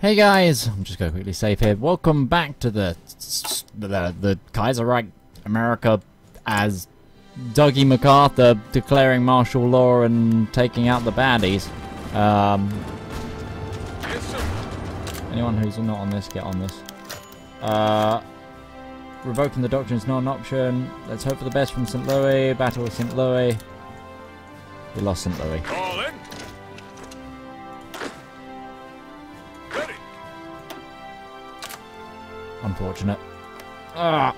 Hey guys, I'm just going to quickly save here. Welcome back to the the, the Kaiserreich America as Dougie MacArthur declaring martial law and taking out the baddies. Um, anyone who's not on this, get on this. Uh, revoking the doctrine is not an option. Let's hope for the best from St. Louis. Battle with St. Louis. We lost St. Louis. Unfortunate. Ah.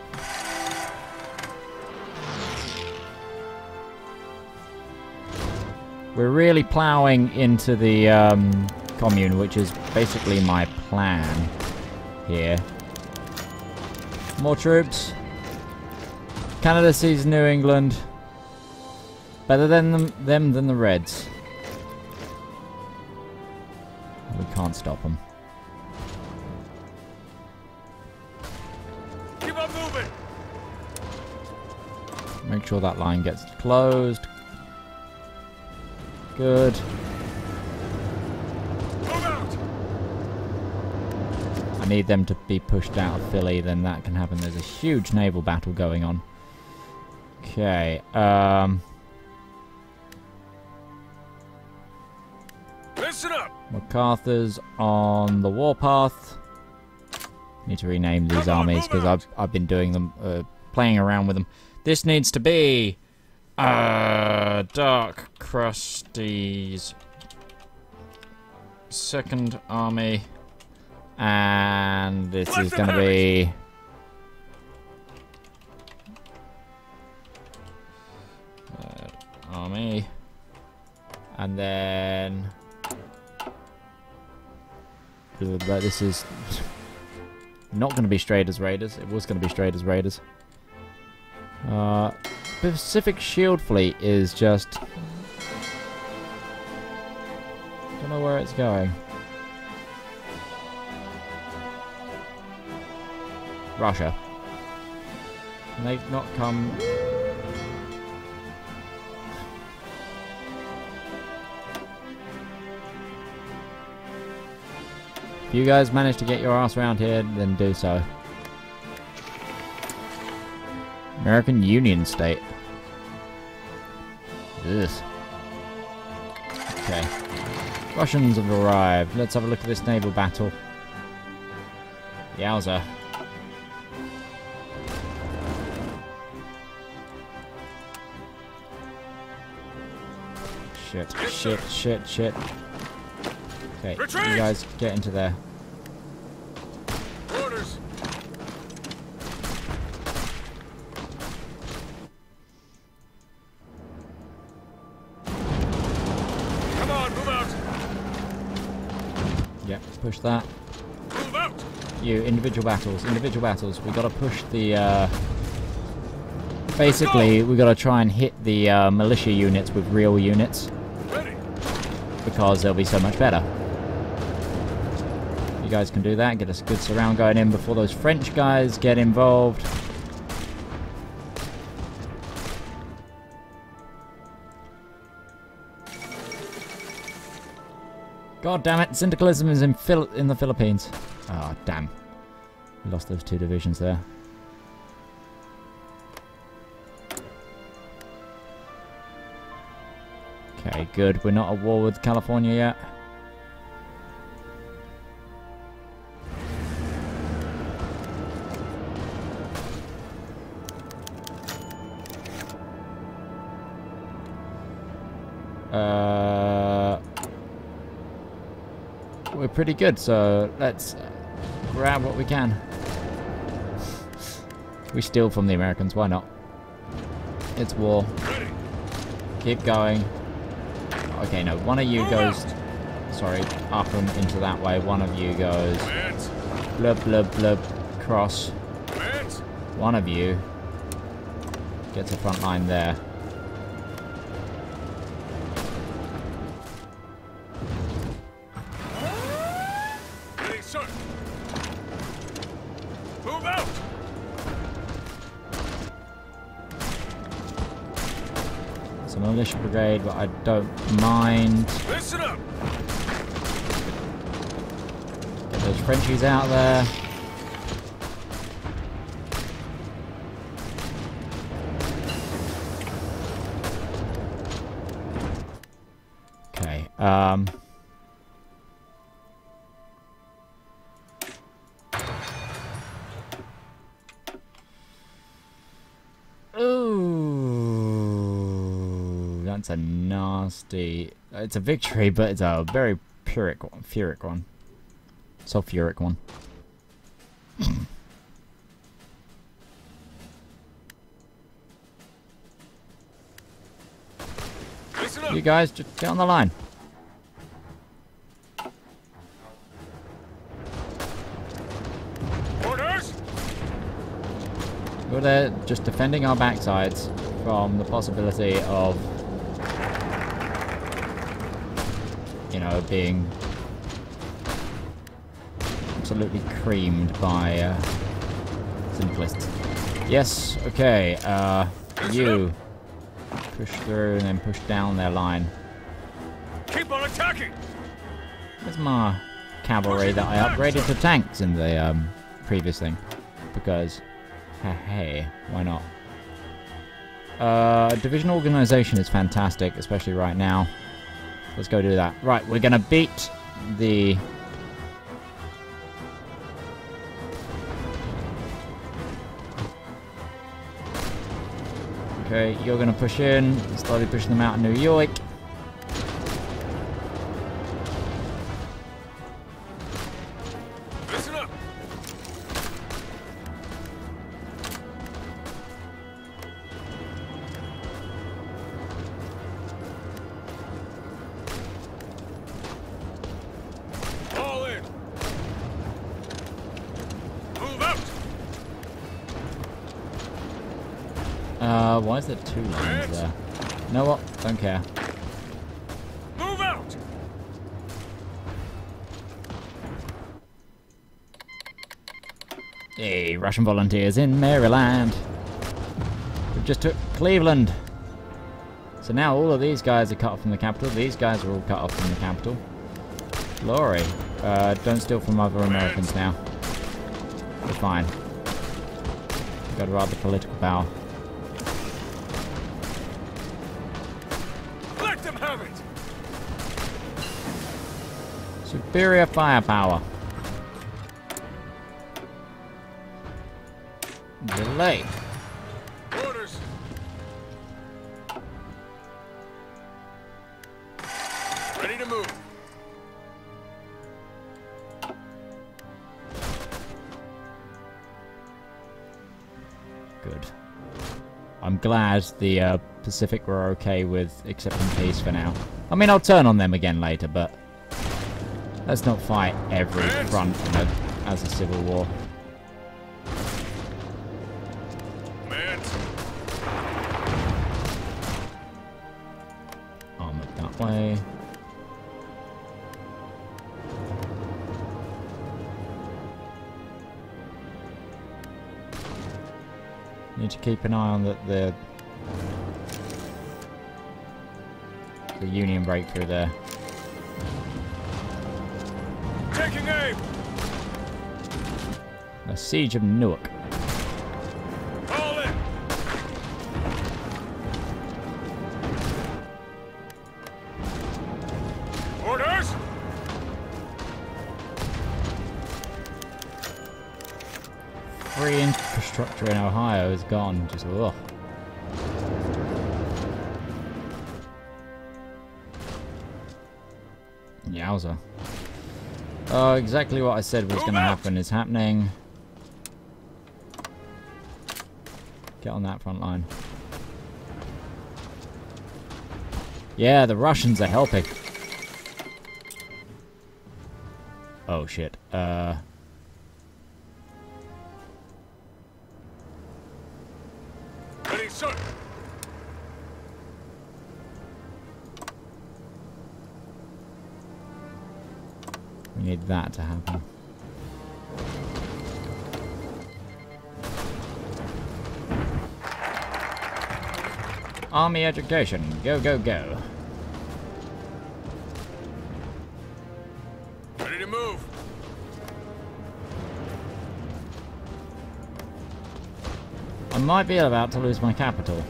We're really ploughing into the um, commune, which is basically my plan here. More troops. Canada sees New England. Better than them, them than the Reds. We can't stop them. Sure that line gets closed. Good. I need them to be pushed out of Philly, then that can happen. There's a huge naval battle going on. Okay, um... Listen up. MacArthur's on the warpath. Need to rename these on, armies because. I've I've been doing them, uh, playing around with them. This needs to be uh, Dark Krusty's second army, and this Let is going to be. Army, and then this is not going to be Strader's Raiders. It was going to be Strader's Raiders. Uh, Pacific Shield Fleet is just... Don't know where it's going. Russia. Can they not come... If you guys manage to get your ass around here, then do so. American Union State. Ugh. Okay. Russians have arrived. Let's have a look at this naval battle. Yowza. Shit, shit, shit, shit. Okay, you guys get into there. Push that. You, individual battles, individual battles. We gotta push the, uh... Basically, we gotta try and hit the uh, militia units with real units, because they'll be so much better. You guys can do that, get us a good surround going in before those French guys get involved. God damn it, syndicalism is in, Phil in the Philippines. Ah, damn. We lost those two divisions there. Okay, good. We're not at war with California yet. Pretty good, so let's grab what we can. we steal from the Americans, why not? It's war. Keep going. Okay, no, one of you goes... Sorry, up and into that way. One of you goes... Blub, blub, blub, cross. One of you gets a front line there. Sir. Move out. It's a militia brigade, but I don't mind. Listen up. Get those Frenchies out there. Okay, um... a nasty. It's a victory, but it's a very pyrrhic one, furic one, sulfuric one. You guys, just get on the line. Orders. We're there just defending our backsides from the possibility of, you know, being absolutely creamed by uh, simplists. Yes, okay, uh, you push through and then push down their line. Keep on attacking. Where's my cavalry that I upgraded to tanks in the um, previous thing? Because, hey, hey, why not? Uh, division organization is fantastic, especially right now. Let's go do that. Right, we're gonna beat the... Okay, you're gonna push in, slowly pushing them out of New York. Two lines there? You know what? Don't care. Move out. Hey, Russian volunteers in Maryland. We've just took Cleveland. So now all of these guys are cut off from the capital. These guys are all cut off from the capital. Glory. Uh, don't steal from other Americans now. We're fine. We've got rather political power. Superior firepower. Delay. Glad the uh, Pacific were okay with accepting peace for now. I mean, I'll turn on them again later, but let's not fight every front in a, as a civil war. Need to keep an eye on the the, the Union breakthrough there. Taking aim. The siege of Newark. All in. Orders. Free infrastructure in Ohio is gone. Just ugh. Yowza. Oh, exactly what I said was going to happen is happening. Get on that front line. Yeah, the Russians are helping. Oh shit. Uh. Sir. We need that to happen. Army education. Go, go, go. Might be about to lose my capital.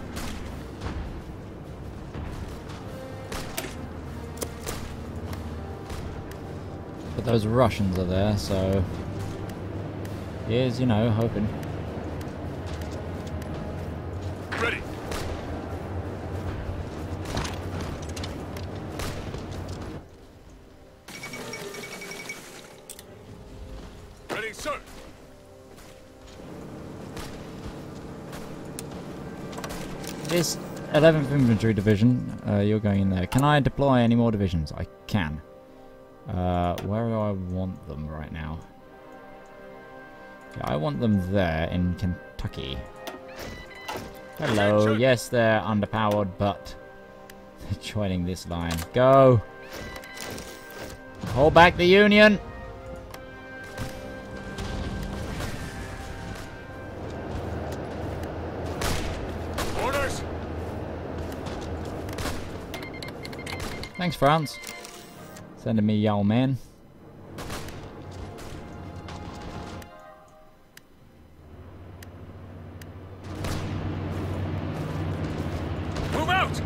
But those Russians are there, so... Here's, you know, hoping. Ready. Ready, sir. This 11th Infantry Division, uh, you're going in there. Can I deploy any more divisions? I can. Uh, where do I want them right now? Yeah, I want them there in Kentucky. Hello. Yes, they're underpowered, but they're joining this line. Go. Hold back the Union. Thanks, France. Sending me y'all man. Move out.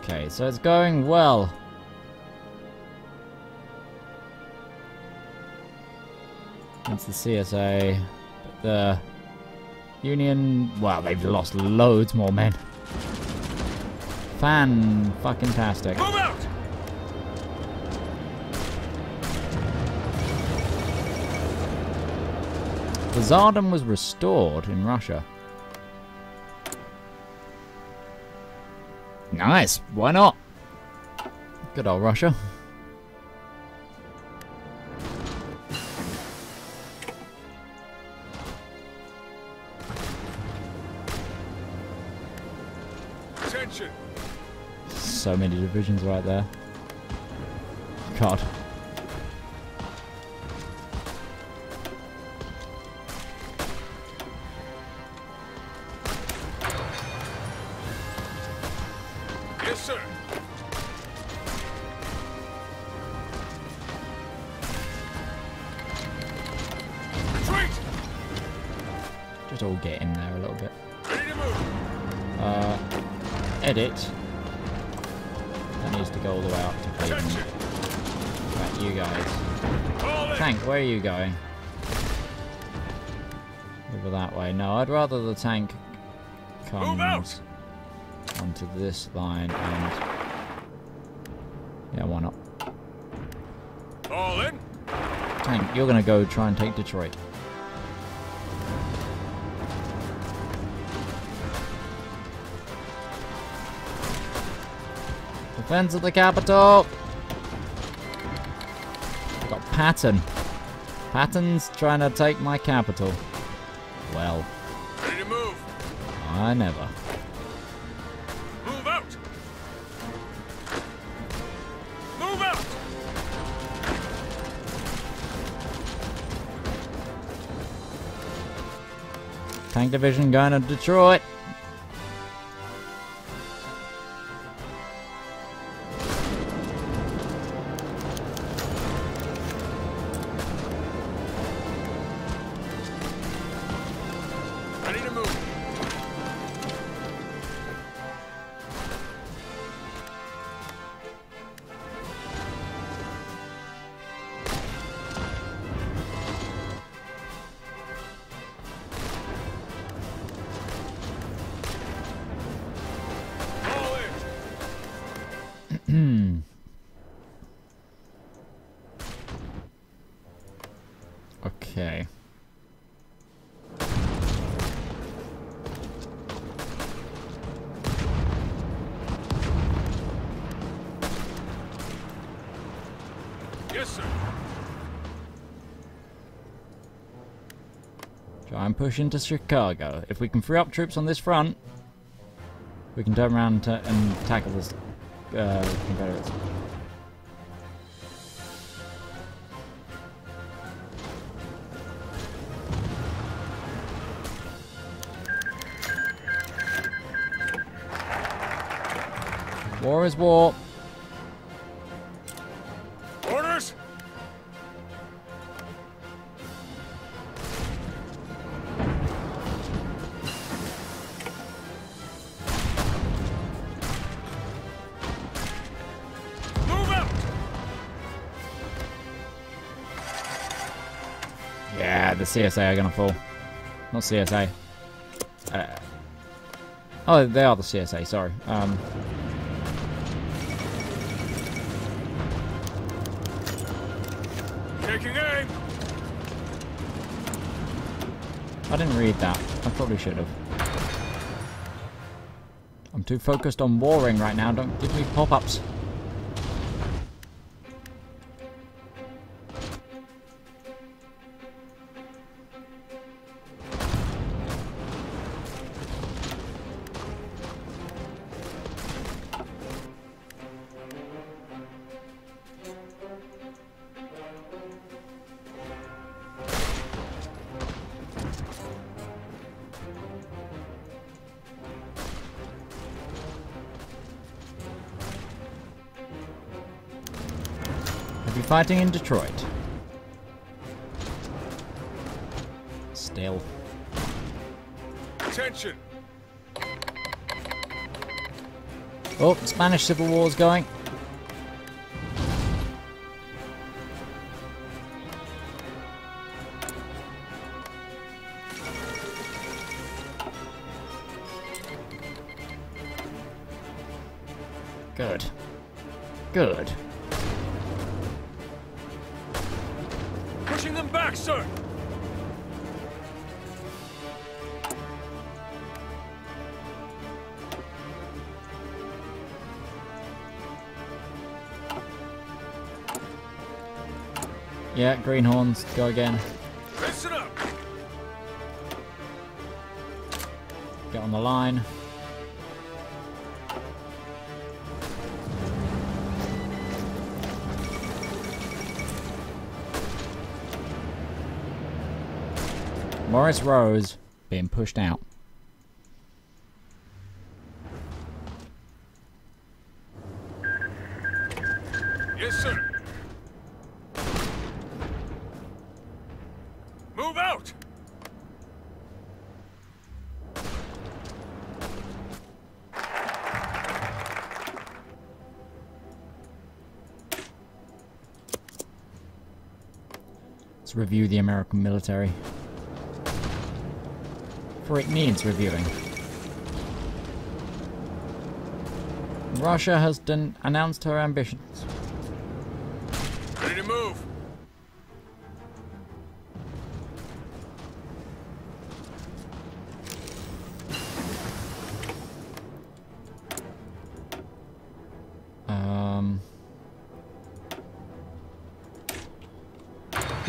Okay, so it's going well. It's the CSA. But the Union, well, they've lost loads more men. Fan fucking tastic. Move out. The Tsardom was restored in Russia. Nice, why not? Good old Russia. So many divisions right there. God. Yes, sir. Retreat. Just all get in there a little bit. Ready to move. Uh, edit. To go all the way up to Cleveland. Right, you guys. Tank, where are you going? Over that way. No, I'd rather the tank comes onto this line and... Yeah, why not? All in. Tank, you're gonna go try and take Detroit. Defense of the capital! Got Patton. Patton's trying to take my capital. Well, Ready to move. I never. Move out. Move out. Tank division going to Detroit. In. Okay. Yes, sir. Try and push into Chicago. If we can free up troops on this front, we can turn around and, and tackle this uh, Confederates. War is war. The CSA are gonna fall. Not CSA. Uh, oh, they are the CSA, sorry. Um, Taking aim. I didn't read that. I probably should have. I'm too focused on warring right now. Don't give me pop-ups. I'll be fighting in Detroit. Still. Attention. Oh, Spanish Civil War's going. Yeah, greenhorns, go again. Listen up. Get on the line. Morris Rose being pushed out. Review the American military. For it needs reviewing. Russia has announced her ambitions. Ready to move.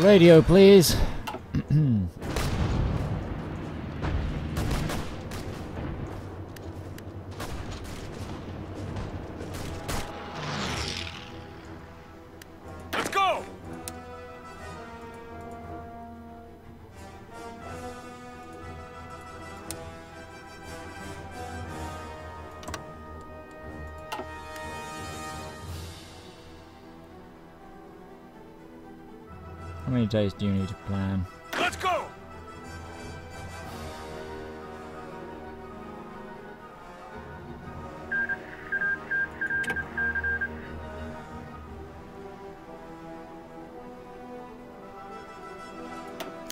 Radio, please. Days do you need to plan? Let's go.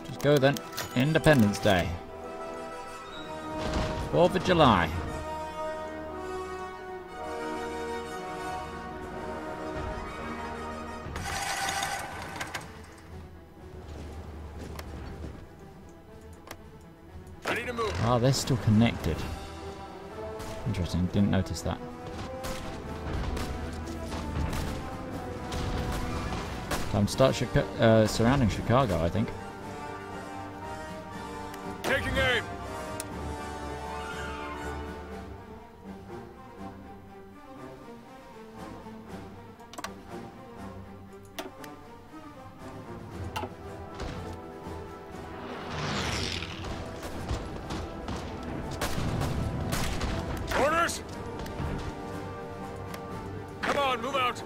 Just go then. Independence Day. 4th of July. Oh, they're still connected. Interesting, didn't notice that. Time to start Chica uh, surrounding Chicago, I think. Move out.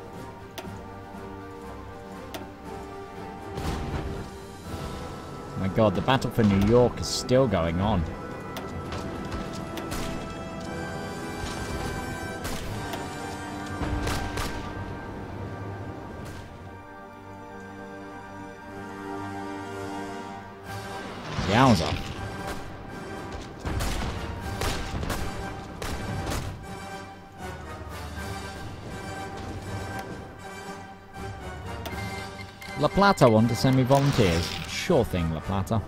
My god, the battle for New York is still going on. Plata want to send me volunteers. Sure thing, La Plata.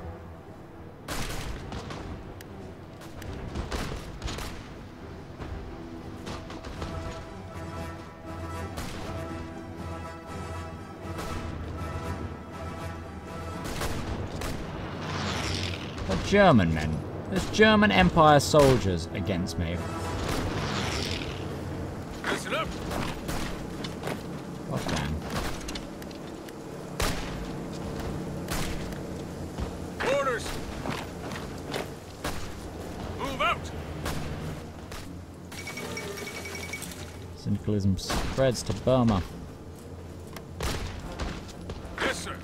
The German men. There's German Empire soldiers against me. Listen up. Damn. Syndicalism spreads to Burma. Yes, sir.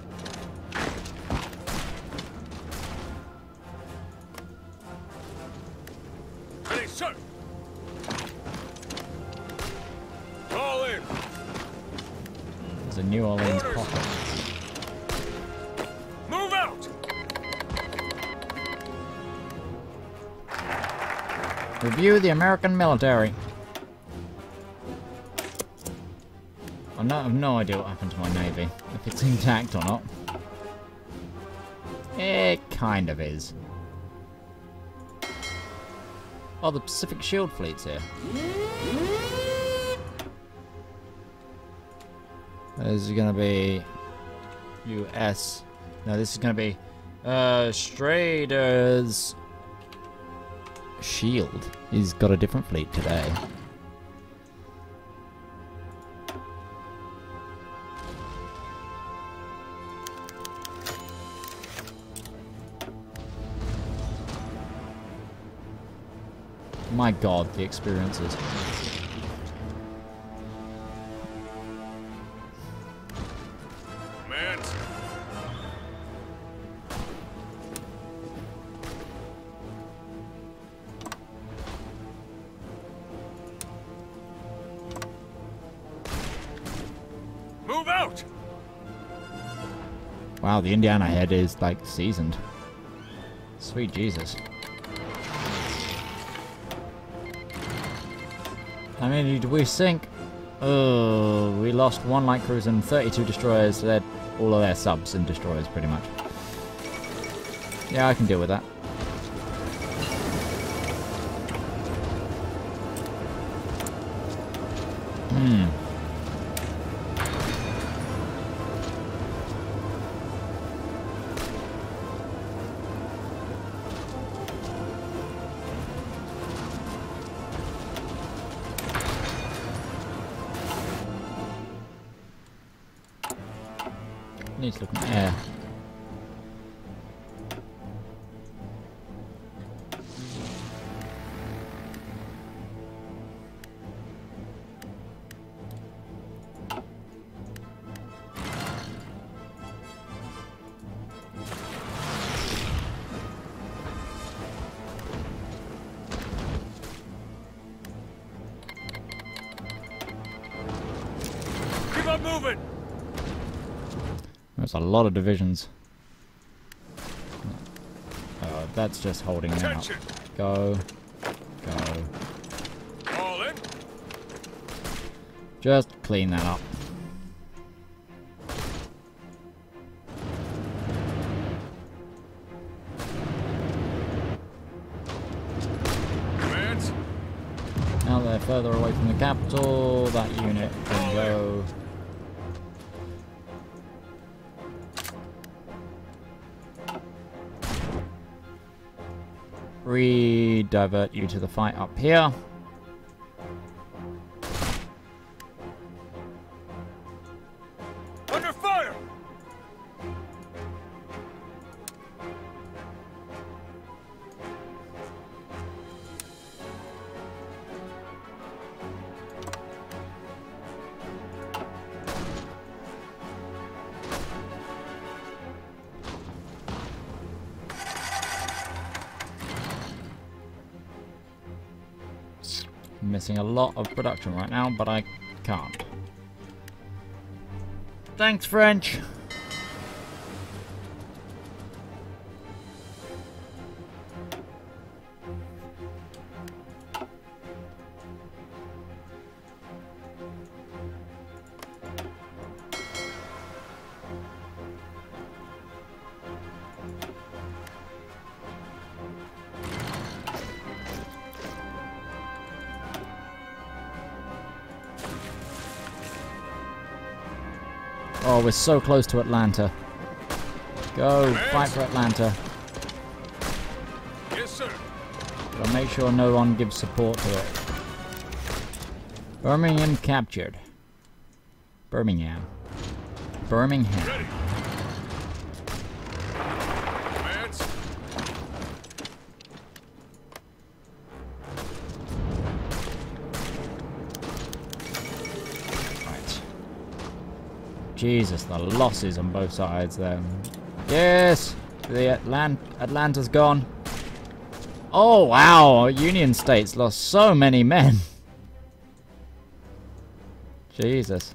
Ready, sir. All in. There's a New Orleans Orders. pocket. Move out. Review the American military. I have no idea what happened to my navy. If it's intact or not. It kind of is. Oh, the Pacific Shield fleet's here. This is gonna be U.S. No, this is gonna be uh, Strader's Shield. He's got a different fleet today. My god, the experiences. Move out. Wow, the Indiana head is like seasoned. Sweet Jesus. How many did we sink? Oh, we lost one light cruiser and 32 destroyers. They're all of their subs and destroyers, pretty much. Yeah, I can deal with that. Hmm. Moving. There's a lot of divisions. Oh, that's just holding them up. Go. Go. All in. Just clean that up. Now they're further away from the capital, that unit Re-divert you to the fight up here. Lot of production right now, but I can't. Thanks, French. Oh, we're so close to Atlanta. Go, fight for Atlanta. Yes, sir. But make sure no one gives support to it. Birmingham captured. Birmingham. Birmingham. Ready. Jesus, the losses on both sides there. Yes! The Atlant Atlanta's gone. Oh, wow! Union States lost so many men. Jesus.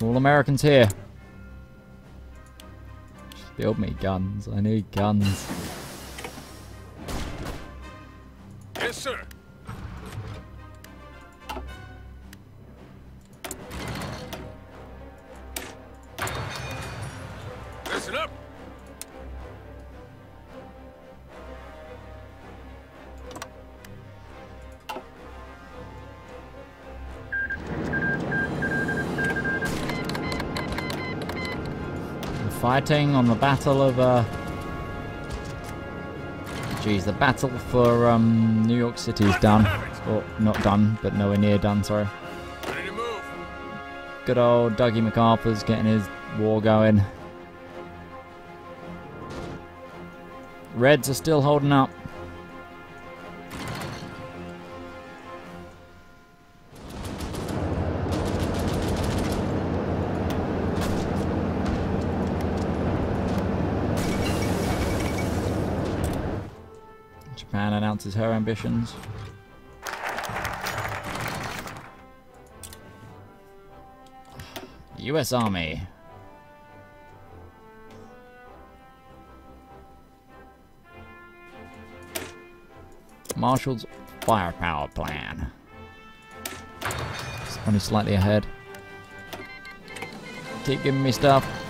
All Americans here. Build me guns. I need guns. Fighting on the battle of uh Geez, the battle for um New York City is done. Or not done, but nowhere near done, sorry. Good old Dougie MacArthur's getting his war going. Reds are still holding up. Her ambitions. U.S. Army. Marshall's firepower plan. It's only slightly ahead. Keep giving me stuff.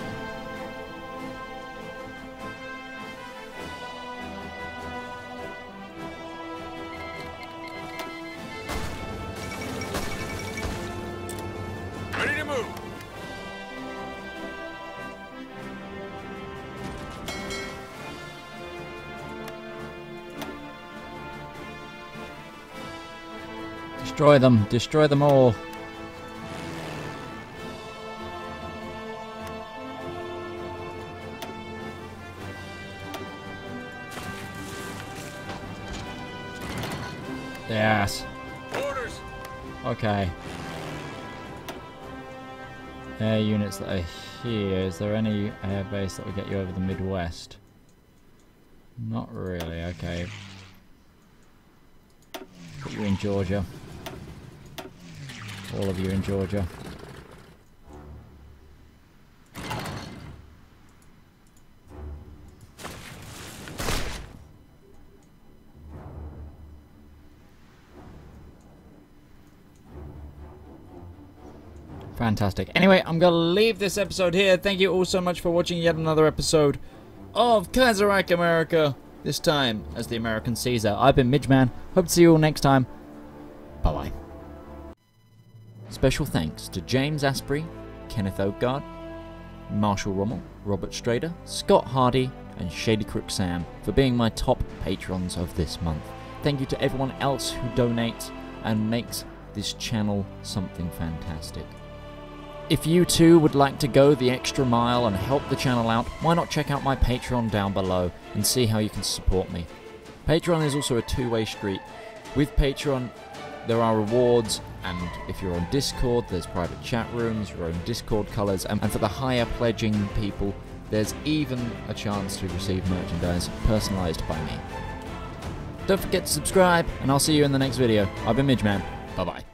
Destroy them. Destroy them all. Yes. Orders. Okay. Air units that are here. Is there any air base that will get you over the Midwest? Not really. Okay. Put you in Georgia. All of you in Georgia. Fantastic. Anyway, I'm going to leave this episode here. Thank you all so much for watching yet another episode of Kaiserreich America. This time as the American Caesar. I've been Midgeman. Hope to see you all next time. Bye bye. Special thanks to James Asprey, Kenneth Oakgard, Marshall Rommel, Robert Strader, Scott Hardy, and Shady Crook Sam for being my top patrons of this month. Thank you to everyone else who donates and makes this channel something fantastic. If you too would like to go the extra mile and help the channel out, why not check out my Patreon down below and see how you can support me. Patreon is also a two-way street. With Patreon, there are rewards, and if you're on Discord, there's private chat rooms, your own Discord colours, and, and for the higher pledging people, there's even a chance to receive merchandise personalised by me. Don't forget to subscribe, and I'll see you in the next video. I've been Midgeman. Bye bye.